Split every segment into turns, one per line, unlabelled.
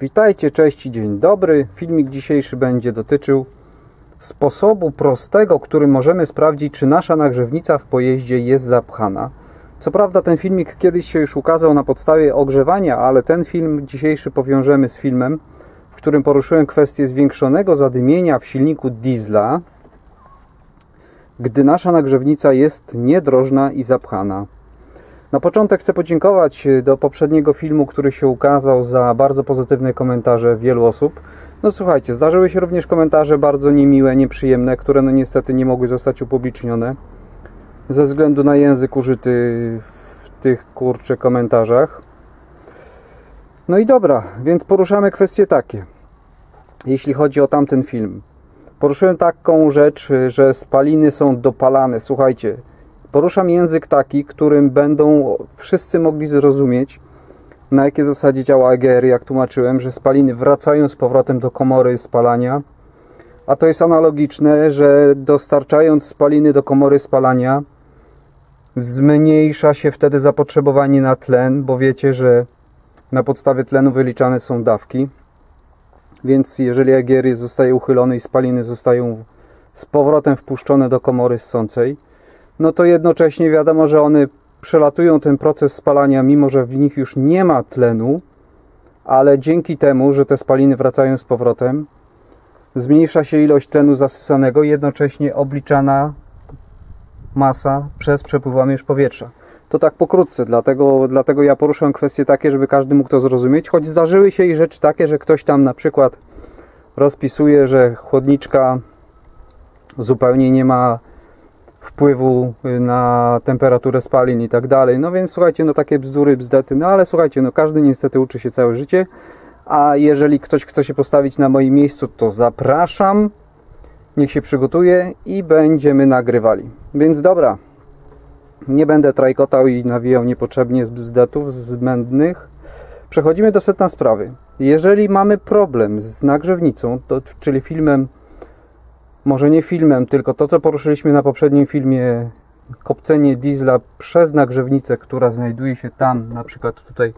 Witajcie, cześć i dzień dobry. Filmik dzisiejszy będzie dotyczył sposobu prostego, którym możemy sprawdzić, czy nasza nagrzewnica w pojeździe jest zapchana. Co prawda ten filmik kiedyś się już ukazał na podstawie ogrzewania, ale ten film dzisiejszy powiążemy z filmem, w którym poruszyłem kwestię zwiększonego zadymienia w silniku diesla, gdy nasza nagrzewnica jest niedrożna i zapchana. Na początek chcę podziękować e, do poprzedniego filmu, który się ukazał, za bardzo pozytywne komentarze wielu osób. No słuchajcie, zdarzyły się również komentarze bardzo niemiłe, nieprzyjemne, które no niestety nie mogły zostać upublicznione ze względu na język użyty w tych kurcze komentarzach. No i dobra, więc poruszamy kwestie takie. Jeśli chodzi o tamten film. Poruszyłem taką rzecz, e, że spaliny są dopalane. Słuchajcie, Poruszam język taki, którym będą wszyscy mogli zrozumieć, na jakiej zasadzie działa EGR, jak tłumaczyłem, że spaliny wracają z powrotem do komory spalania, a to jest analogiczne, że dostarczając spaliny do komory spalania, zmniejsza się wtedy zapotrzebowanie na tlen, bo wiecie, że na podstawie tlenu wyliczane są dawki. Więc jeżeli EGR zostaje uchylony i spaliny zostają z powrotem wpuszczone do komory ssącej, no to jednocześnie wiadomo, że one przelatują ten proces spalania, mimo że w nich już nie ma tlenu, ale dzięki temu, że te spaliny wracają z powrotem, zmniejsza się ilość tlenu zasysanego, jednocześnie obliczana masa przez przepływamierz powietrza. To tak pokrótce, dlatego, dlatego ja poruszam kwestie takie, żeby każdy mógł to zrozumieć, choć zdarzyły się i rzeczy takie, że ktoś tam na przykład rozpisuje, że chłodniczka zupełnie nie ma wpływu y, na temperaturę spalin i tak dalej. No więc słuchajcie, no takie bzdury, bzdety, no ale słuchajcie, no każdy niestety uczy się całe życie, a jeżeli ktoś chce się postawić na moim miejscu, to zapraszam, niech się przygotuje i będziemy nagrywali. Więc dobra, nie będę trajkotał i nawijał niepotrzebnie z bzdetów zbędnych. Przechodzimy do setna sprawy. Jeżeli mamy problem z nagrzewnicą, to, czyli filmem może nie filmem, tylko to, co poruszyliśmy na poprzednim filmie, kopcenie diesla przez nagrzewnicę, która znajduje się tam, na przykład tutaj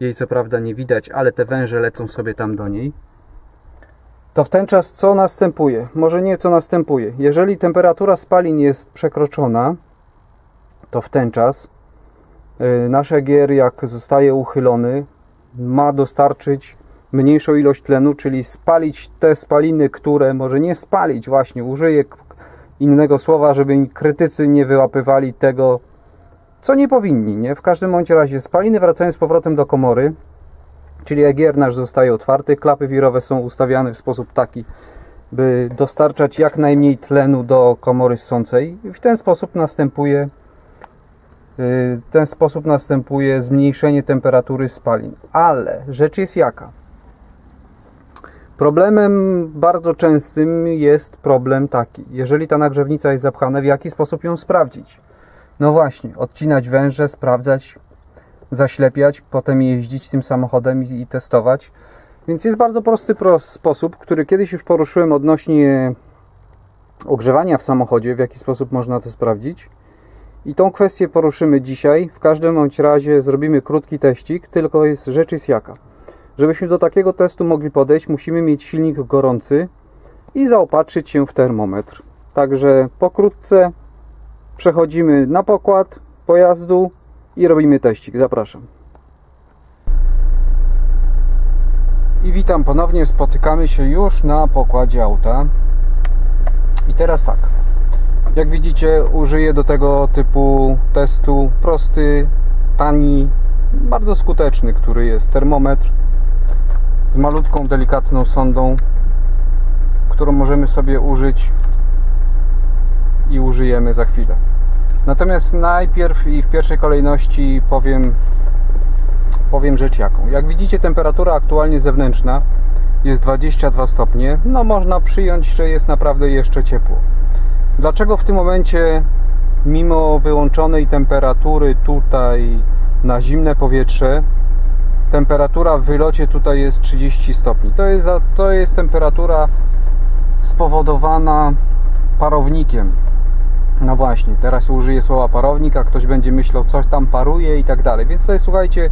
jej co prawda nie widać, ale te węże lecą sobie tam do niej, to w ten czas co następuje? Może nie co następuje. Jeżeli temperatura spalin jest przekroczona, to w ten czas y, nasz EGR, jak zostaje uchylony, ma dostarczyć mniejszą ilość tlenu, czyli spalić te spaliny, które może nie spalić, właśnie użyję innego słowa, żeby krytycy nie wyłapywali tego, co nie powinni. Nie? W każdym bądź razie spaliny wracają z powrotem do komory, czyli EGR nasz zostaje otwarty, klapy wirowe są ustawiane w sposób taki, by dostarczać jak najmniej tlenu do komory ssącej. I w ten sposób następuje y, w ten sposób następuje zmniejszenie temperatury spalin. Ale rzecz jest jaka? Problemem bardzo częstym jest problem taki, jeżeli ta nagrzewnica jest zapchana, w jaki sposób ją sprawdzić? No właśnie, odcinać węże, sprawdzać, zaślepiać, potem jeździć tym samochodem i, i testować. Więc jest bardzo prosty sposób, który kiedyś już poruszyłem odnośnie ogrzewania w samochodzie, w jaki sposób można to sprawdzić. I tą kwestię poruszymy dzisiaj. W każdym bądź razie zrobimy krótki teścik, tylko jest, rzecz jest jaka. Żebyśmy do takiego testu mogli podejść, musimy mieć silnik gorący i zaopatrzyć się w termometr. Także pokrótce przechodzimy na pokład pojazdu i robimy teścik. Zapraszam. I witam ponownie, spotykamy się już na pokładzie auta. I teraz tak, jak widzicie użyję do tego typu testu prosty, tani, bardzo skuteczny, który jest termometr z malutką, delikatną sondą, którą możemy sobie użyć i użyjemy za chwilę. Natomiast najpierw i w pierwszej kolejności powiem, powiem rzecz jaką. Jak widzicie, temperatura aktualnie zewnętrzna jest 22 stopnie. No można przyjąć, że jest naprawdę jeszcze ciepło. Dlaczego w tym momencie mimo wyłączonej temperatury tutaj na zimne powietrze, temperatura w wylocie tutaj jest 30 stopni. To jest, to jest temperatura spowodowana parownikiem. No właśnie, teraz użyję słowa parownik, a ktoś będzie myślał, coś tam paruje i tak dalej. Więc to jest, słuchajcie,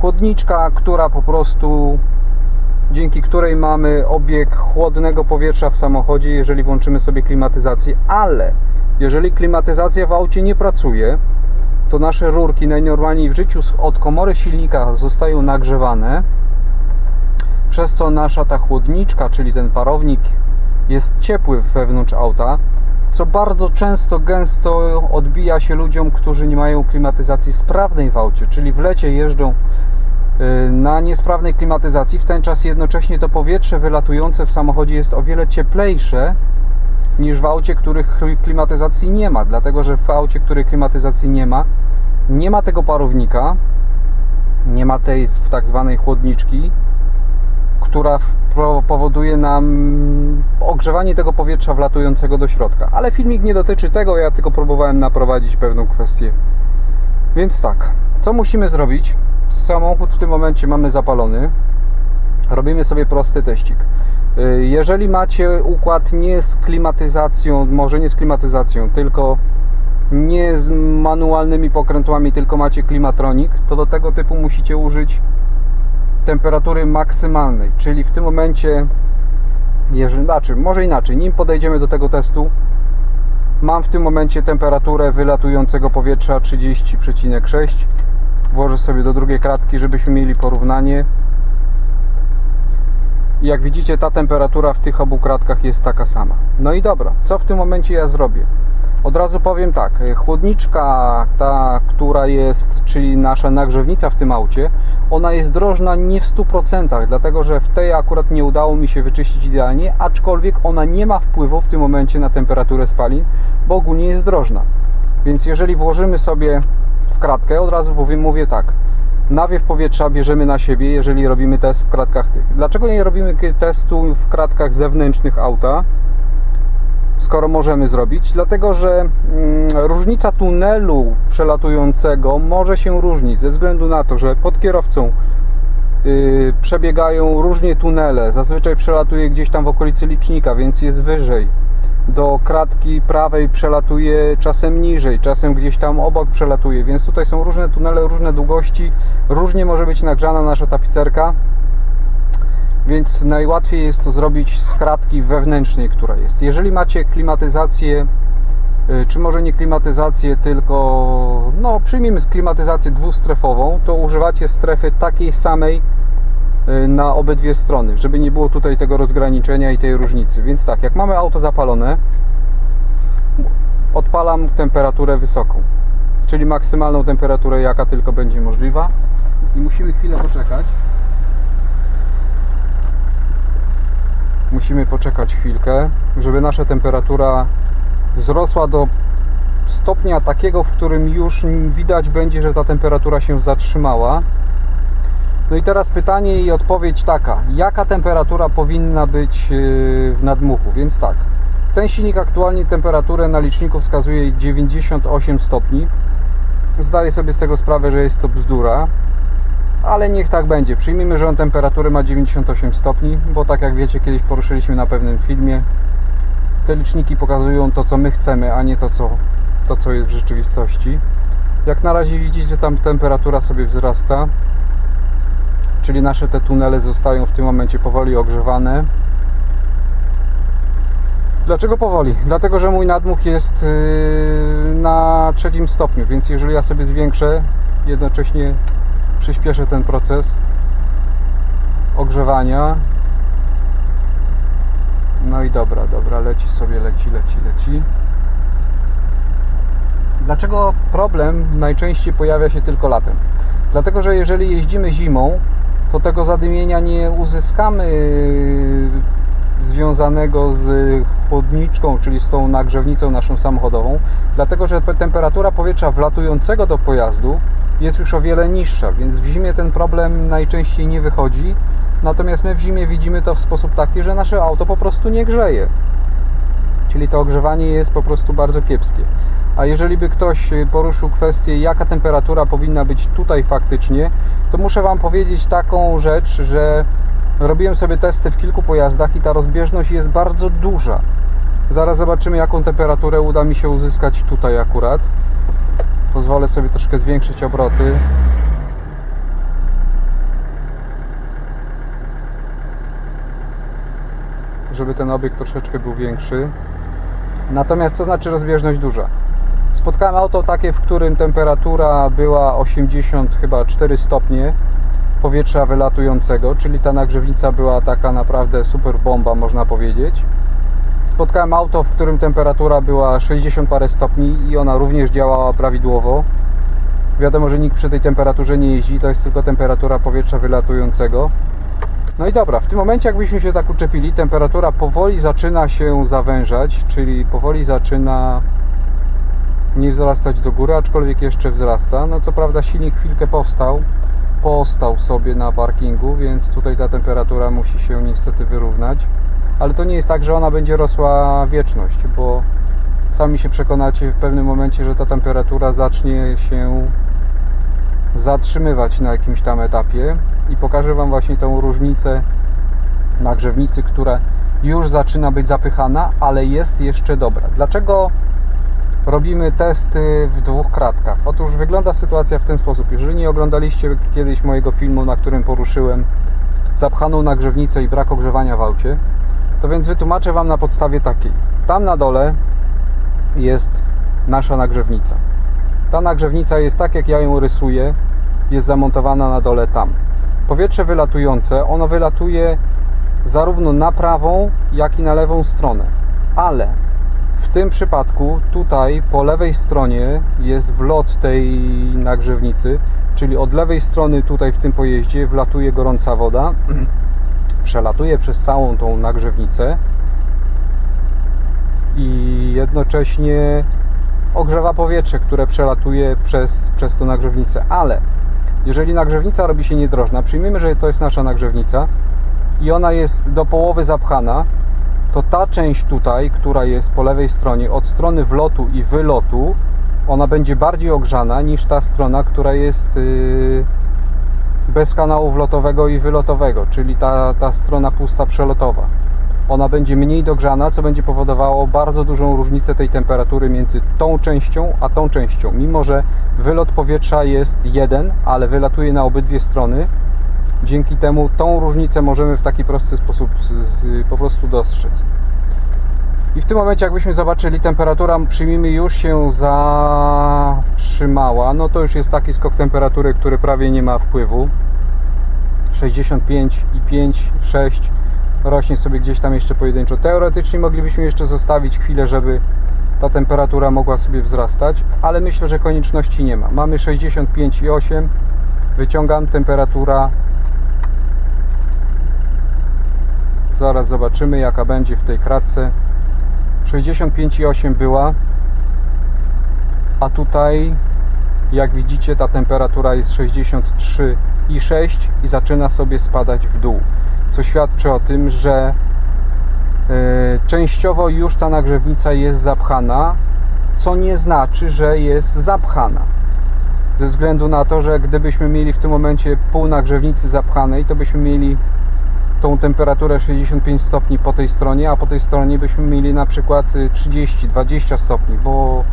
chłodniczka, która po prostu dzięki której mamy obieg chłodnego powietrza w samochodzie, jeżeli włączymy sobie klimatyzację, ale jeżeli klimatyzacja w aucie nie pracuje, to nasze rurki najnormalniej w życiu od komory silnika zostają nagrzewane, przez co nasza ta chłodniczka, czyli ten parownik jest ciepły wewnątrz auta, co bardzo często, gęsto odbija się ludziom, którzy nie mają klimatyzacji sprawnej w aucie, czyli w lecie jeżdżą y, na niesprawnej klimatyzacji. W ten czas jednocześnie to powietrze wylatujące w samochodzie jest o wiele cieplejsze niż w aucie, których klimatyzacji nie ma, dlatego że w aucie, której klimatyzacji nie ma, nie ma tego parownika, nie ma tej tak zwanej chłodniczki, która powoduje nam ogrzewanie tego powietrza wlatującego do środka. Ale filmik nie dotyczy tego, ja tylko próbowałem naprowadzić pewną kwestię. Więc tak, co musimy zrobić? Samochód w tym momencie mamy zapalony. Robimy sobie prosty teścik. Y, jeżeli macie układ nie z klimatyzacją, może nie z klimatyzacją, tylko nie z manualnymi pokrętłami, tylko macie klimatronik, to do tego typu musicie użyć temperatury maksymalnej, czyli w tym momencie, jeżeli, znaczy, może inaczej, nim podejdziemy do tego testu, mam w tym momencie temperaturę wylatującego powietrza 30,6. Włożę sobie do drugiej kratki, żebyśmy mieli porównanie. Jak widzicie, ta temperatura w tych obu kratkach jest taka sama. No i dobra, co w tym momencie ja zrobię? Od razu powiem tak, chłodniczka, ta, która jest, czyli nasza nagrzewnica w tym aucie, ona jest drożna nie w 100%, dlatego że w tej akurat nie udało mi się wyczyścić idealnie, aczkolwiek ona nie ma wpływu w tym momencie na temperaturę spalin, bo ogólnie jest drożna. Więc jeżeli włożymy sobie w kratkę, od razu powiem, mówię tak, nawiew powietrza bierzemy na siebie, jeżeli robimy test w kratkach tych. Dlaczego nie robimy testu w kratkach zewnętrznych auta? skoro możemy zrobić, dlatego że mm, różnica tunelu przelatującego może się różnić ze względu na to, że pod kierowcą yy, przebiegają różnie tunele. Zazwyczaj przelatuje gdzieś tam w okolicy licznika, więc jest wyżej. Do kratki prawej przelatuje czasem niżej, czasem gdzieś tam obok przelatuje, więc tutaj są różne tunele, różne długości, różnie może być nagrzana nasza tapicerka więc najłatwiej jest to zrobić z kratki wewnętrznej, która jest. Jeżeli macie klimatyzację, y, czy może nie klimatyzację, tylko no przyjmijmy klimatyzację dwustrefową, to używacie strefy takiej samej na obydwie strony, żeby nie było tutaj tego rozgraniczenia i tej różnicy. Więc tak, jak mamy auto zapalone, odpalam temperaturę wysoką, czyli maksymalną temperaturę, jaka tylko będzie możliwa i musimy chwilę poczekać. musimy poczekać chwilkę, żeby nasza temperatura wzrosła do stopnia takiego, w którym już widać będzie, że ta temperatura się zatrzymała. No i teraz pytanie i odpowiedź taka, jaka temperatura powinna być yy, w nadmuchu? Więc tak, ten silnik aktualnie temperaturę na liczniku wskazuje 98 stopni. Zdaję sobie z tego sprawę, że jest to bzdura, ale niech tak będzie. Przyjmijmy, że on temperaturę ma 98 stopni, bo tak jak wiecie, kiedyś poruszyliśmy na pewnym filmie, te liczniki pokazują to, co my chcemy, a nie to, co, to, co jest w rzeczywistości. Jak na razie widzicie, tam temperatura sobie wzrasta, czyli nasze te tunele zostają w tym momencie powoli ogrzewane. Dlaczego powoli? Dlatego, że mój nadmuch jest yy, na trzecim stopniu, więc jeżeli ja sobie zwiększę jednocześnie przyspieszę ten proces ogrzewania. No i dobra, dobra, leci sobie, leci, leci, leci. Dlaczego problem najczęściej pojawia się tylko latem? Dlatego, że jeżeli jeździmy zimą, to tego zadymienia nie uzyskamy związanego z chłodniczką, czyli z tą nagrzewnicą naszą samochodową, dlatego że temperatura powietrza wlatującego do pojazdu jest już o wiele niższa, więc w zimie ten problem najczęściej nie wychodzi. Natomiast my w zimie widzimy to w sposób taki, że nasze auto po prostu nie grzeje. Czyli to ogrzewanie jest po prostu bardzo kiepskie. A jeżeli by ktoś poruszył kwestię, jaka temperatura powinna być tutaj faktycznie, to muszę Wam powiedzieć taką rzecz, że robiłem sobie testy w kilku pojazdach i ta rozbieżność jest bardzo duża. Zaraz zobaczymy, jaką temperaturę uda mi się uzyskać tutaj akurat. Pozwolę sobie troszkę zwiększyć obroty. Żeby ten obiekt troszeczkę był większy. Natomiast co znaczy rozbieżność duża? Spotkałem auto takie, w którym temperatura była 80 chyba 4 stopnie powietrza wylatującego, czyli ta nagrzewnica była taka naprawdę super bomba, można powiedzieć. Spotkałem auto, w którym temperatura była 60 parę stopni i ona również działała prawidłowo. Wiadomo, że nikt przy tej temperaturze nie jeździ, to jest tylko temperatura powietrza wylatującego. No i dobra, w tym momencie jakbyśmy się tak uczepili, temperatura powoli zaczyna się zawężać, czyli powoli zaczyna nie wzrastać do góry, aczkolwiek jeszcze wzrasta. No co prawda silnik chwilkę powstał, postał sobie na parkingu, więc tutaj ta temperatura musi się niestety wyrównać. Ale to nie jest tak, że ona będzie rosła wieczność, bo sami się przekonacie w pewnym momencie, że ta temperatura zacznie się zatrzymywać na jakimś tam etapie i pokażę Wam właśnie tą różnicę nagrzewnicy, która już zaczyna być zapychana, ale jest jeszcze dobra. Dlaczego robimy testy w dwóch kratkach? Otóż wygląda sytuacja w ten sposób. Jeżeli nie oglądaliście kiedyś mojego filmu, na którym poruszyłem zapchaną nagrzewnicę i brak ogrzewania w aucie, to więc wytłumaczę Wam na podstawie takiej. Tam na dole jest nasza nagrzewnica. Ta nagrzewnica jest tak, jak ja ją rysuję, jest zamontowana na dole tam. Powietrze wylatujące, ono wylatuje zarówno na prawą, jak i na lewą stronę. Ale tym przypadku tutaj po lewej stronie jest wlot tej nagrzewnicy, czyli od lewej strony tutaj w tym pojeździe wlatuje gorąca woda, przelatuje przez całą tą nagrzewnicę i jednocześnie ogrzewa powietrze, które przelatuje przez, przez tą nagrzewnicę. Ale jeżeli nagrzewnica robi się niedrożna, przyjmijmy, że to jest nasza nagrzewnica i ona jest do połowy zapchana, to ta część tutaj, która jest po lewej stronie, od strony wlotu i wylotu, ona będzie bardziej ogrzana niż ta strona, która jest yy, bez kanału wlotowego i wylotowego, czyli ta, ta strona pusta przelotowa. Ona będzie mniej dogrzana, co będzie powodowało bardzo dużą różnicę tej temperatury między tą częścią a tą częścią. Mimo, że wylot powietrza jest jeden, ale wylatuje na obydwie strony, dzięki temu tą różnicę możemy w taki prosty sposób po prostu dostrzec. I w tym momencie, jakbyśmy zobaczyli, temperatura, przyjmijmy, już się zatrzymała. No to już jest taki skok temperatury, który prawie nie ma wpływu. 65,5, 6 rośnie sobie gdzieś tam jeszcze pojedynczo. Teoretycznie moglibyśmy jeszcze zostawić chwilę, żeby ta temperatura mogła sobie wzrastać, ale myślę, że konieczności nie ma. Mamy 65,8, wyciągam temperatura. Zaraz zobaczymy, jaka będzie w tej kratce. 65,8 była, a tutaj jak widzicie ta temperatura jest 63,6 i zaczyna sobie spadać w dół, co świadczy o tym, że yy, częściowo już ta nagrzewnica jest zapchana, co nie znaczy, że jest zapchana. Ze względu na to, że gdybyśmy mieli w tym momencie pół nagrzewnicy zapchanej, to byśmy mieli tą temperaturę 65 stopni po tej stronie, a po tej stronie byśmy mieli na przykład 30-20 stopni, bo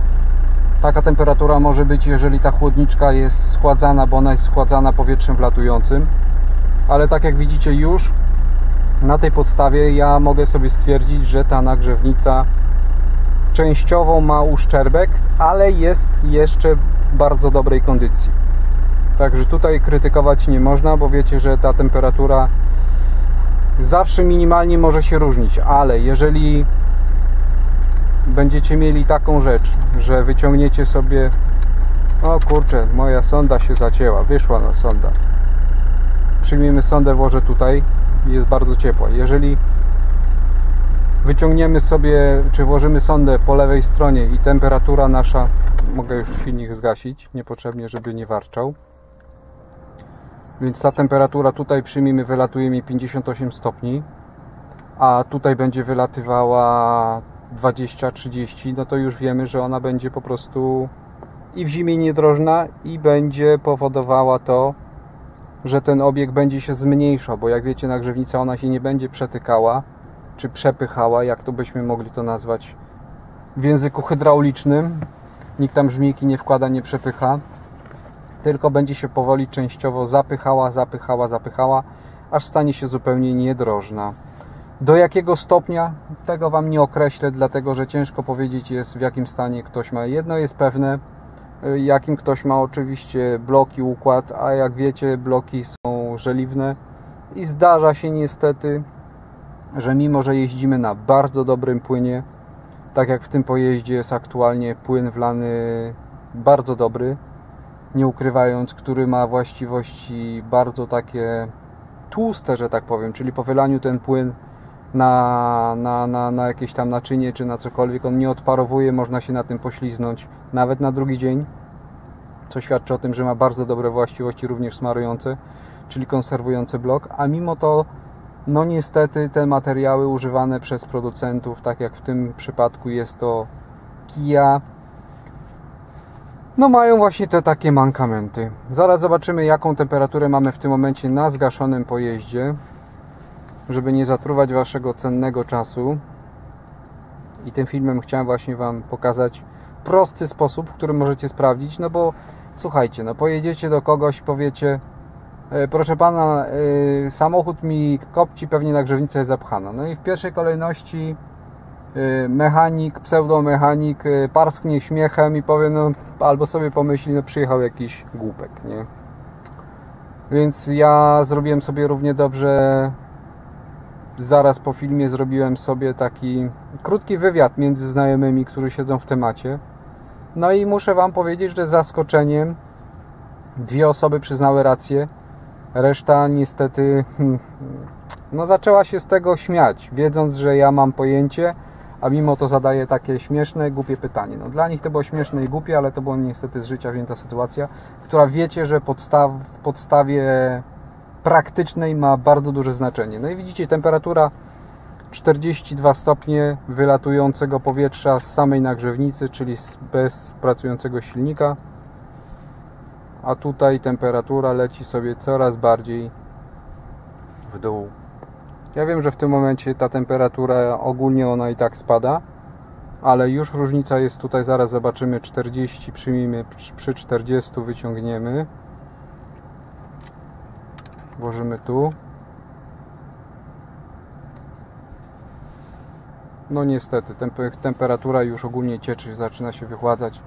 taka temperatura może być, jeżeli ta chłodniczka jest schładzana, bo ona jest schładzana powietrzem wlatującym. Ale tak jak widzicie już na tej podstawie ja mogę sobie stwierdzić, że ta nagrzewnica częściowo ma uszczerbek, ale jest jeszcze w bardzo dobrej kondycji. Także tutaj krytykować nie można, bo wiecie, że ta temperatura zawsze minimalnie może się różnić, ale jeżeli będziecie mieli taką rzecz, że wyciągniecie sobie o kurczę, moja sonda się zacięła, wyszła na sonda. Przyjmiemy sondę, włożę tutaj jest bardzo ciepła. Jeżeli wyciągniemy sobie, czy włożymy sondę po lewej stronie i temperatura nasza mogę już silnik zgasić niepotrzebnie, żeby nie warczał więc ta temperatura tutaj przyjmijmy wylatuje mi 58 stopni, a tutaj będzie wylatywała 20-30, no to już wiemy, że ona będzie po prostu i w zimie niedrożna i będzie powodowała to, że ten obieg będzie się zmniejszał, bo jak wiecie, nagrzewnica ona się nie będzie przetykała czy przepychała, jak to byśmy mogli to nazwać w języku hydraulicznym. Nikt tam żmijki nie wkłada, nie przepycha, tylko będzie się powoli częściowo zapychała, zapychała, zapychała, aż stanie się zupełnie niedrożna. Do jakiego stopnia? Tego Wam nie określę, dlatego że ciężko powiedzieć jest w jakim stanie ktoś ma. Jedno jest pewne, jakim ktoś ma oczywiście bloki, układ, a jak wiecie bloki są żeliwne i zdarza się niestety, że mimo, że jeździmy na bardzo dobrym płynie, tak jak w tym pojeździe jest aktualnie płyn wlany bardzo dobry, nie ukrywając, który ma właściwości bardzo takie tłuste, że tak powiem, czyli po wylaniu ten płyn na, na, na, na jakieś tam naczynie czy na cokolwiek, on nie odparowuje, można się na tym pośliznąć. Nawet na drugi dzień, co świadczy o tym, że ma bardzo dobre właściwości również smarujące, czyli konserwujące blok, a mimo to no niestety te materiały używane przez producentów, tak jak w tym przypadku jest to Kia, no mają właśnie te takie mankamenty. Zaraz zobaczymy jaką temperaturę mamy w tym momencie na zgaszonym pojeździe, żeby nie zatruwać Waszego cennego czasu. I tym filmem chciałem właśnie Wam pokazać prosty sposób, w którym możecie sprawdzić, no bo słuchajcie, no pojedziecie do kogoś, powiecie E, proszę pana, e, samochód mi kopci, pewnie nagrzewnica jest zapchana. No i w pierwszej kolejności mechanik, pseudomechanik parsknie śmiechem i powie, no albo sobie pomyśli, no przyjechał jakiś głupek, nie? Więc ja zrobiłem sobie równie dobrze zaraz po filmie zrobiłem sobie taki krótki wywiad między znajomymi, którzy siedzą w temacie. No i muszę Wam powiedzieć, że zaskoczeniem dwie osoby przyznały rację Reszta niestety hmm, no zaczęła się z tego śmiać, wiedząc, że ja mam pojęcie, a mimo to zadaję takie śmieszne, głupie pytanie. No, dla nich to było śmieszne i głupie, ale to była niestety z życia wzięta sytuacja, która wiecie, że podstaw, w podstawie praktycznej ma bardzo duże znaczenie. No i widzicie, temperatura 42 stopnie wylatującego powietrza z samej nagrzewnicy, czyli bez pracującego silnika a tutaj temperatura leci sobie coraz bardziej w dół. Ja wiem, że w tym momencie ta temperatura ogólnie ona i tak spada, ale już różnica jest tutaj, zaraz zobaczymy 40, przyjmijmy przy 40 wyciągniemy włożymy tu no niestety temperatura już ogólnie cieczy, zaczyna się wychładzać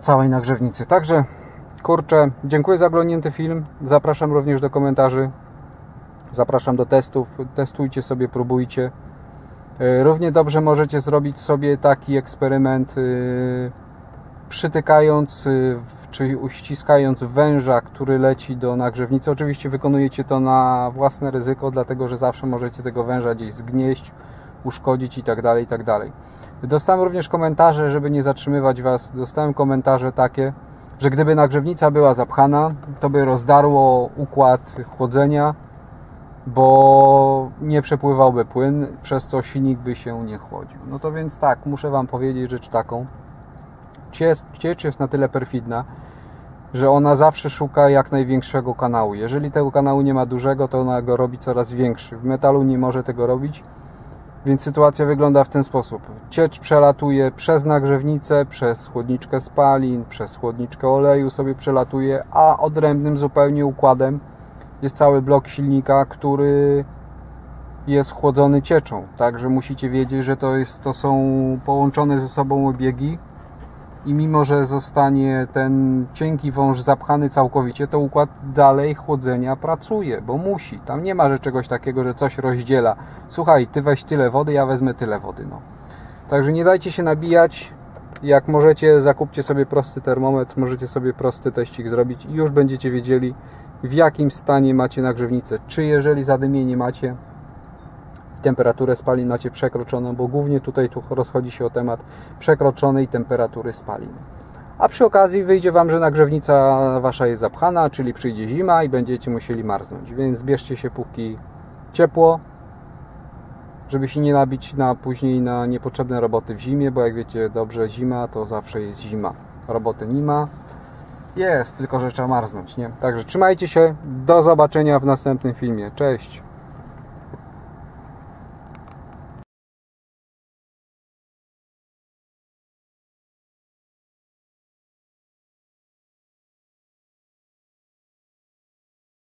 całej nagrzewnicy. Także kurczę, dziękuję za oglądnięty film. Zapraszam również do komentarzy. Zapraszam do testów. Testujcie sobie, próbujcie. E, równie dobrze możecie zrobić sobie taki eksperyment, e, przytykając e, czy uściskając węża, który leci do nagrzewnicy. Oczywiście wykonujecie to na własne ryzyko, dlatego że zawsze możecie tego węża gdzieś zgnieść, uszkodzić i tak dalej, i tak. Dostałem również komentarze, żeby nie zatrzymywać Was, dostałem komentarze takie, że gdyby nagrzewnica była zapchana, to by rozdarło układ chłodzenia, bo nie przepływałby płyn, przez co silnik by się nie chłodził. No to więc tak, muszę Wam powiedzieć rzecz taką. Ciecz jest na tyle perfidna, że ona zawsze szuka jak największego kanału. Jeżeli tego kanału nie ma dużego, to ona go robi coraz większy. W metalu nie może tego robić, więc sytuacja wygląda w ten sposób. Ciecz przelatuje przez nagrzewnicę, przez chłodniczkę spalin, przez chłodniczkę oleju sobie przelatuje, a odrębnym zupełnie układem jest cały blok silnika, który jest chłodzony cieczą. Także musicie wiedzieć, że to, jest, to są połączone ze sobą obiegi, i mimo, że zostanie ten cienki wąż zapchany całkowicie, to układ dalej chłodzenia pracuje, bo musi. Tam nie ma że czegoś takiego, że coś rozdziela. Słuchaj, ty weź tyle wody, ja wezmę tyle wody. No. Także nie dajcie się nabijać. Jak możecie, zakupcie sobie prosty termometr, możecie sobie prosty teścik zrobić i już będziecie wiedzieli, w jakim stanie macie nagrzewnicę. Czy jeżeli zadymienie macie, temperaturę spalin macie przekroczoną, bo głównie tutaj tu rozchodzi się o temat przekroczonej temperatury spalin. A przy okazji wyjdzie Wam, że nagrzewnica Wasza jest zapchana, czyli przyjdzie zima i będziecie musieli marznąć. Więc bierzcie się póki ciepło, żeby się nie nabić na później na niepotrzebne roboty w zimie, bo jak wiecie dobrze zima to zawsze jest zima. Roboty nie ma. Jest, tylko że trzeba marznąć, nie? Także trzymajcie się, do zobaczenia w następnym filmie. Cześć!